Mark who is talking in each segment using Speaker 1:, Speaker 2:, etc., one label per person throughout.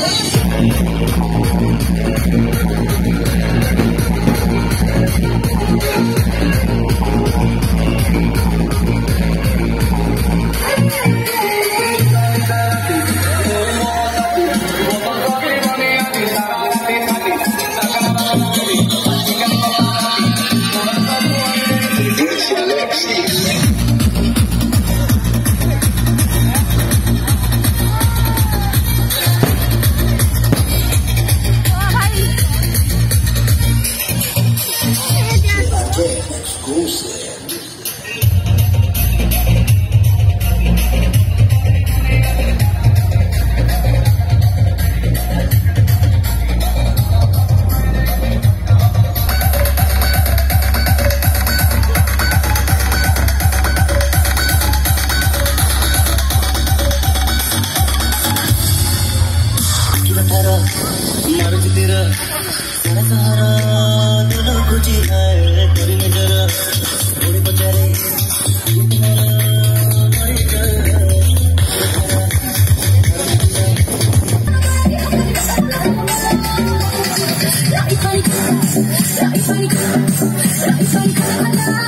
Speaker 1: Thank you. Sai, sai, sai, sai, sai, sai, sai, sai,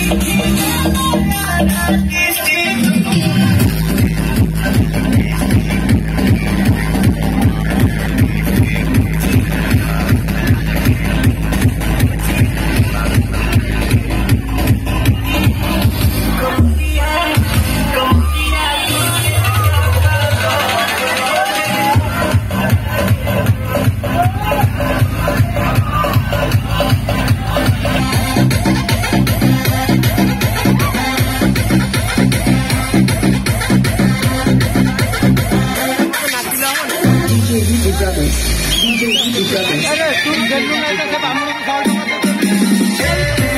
Speaker 1: I'm Thank you.